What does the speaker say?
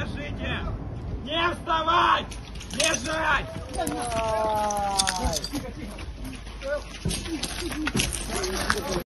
Держите! Не вставать! Лежать! Тихо, тихо!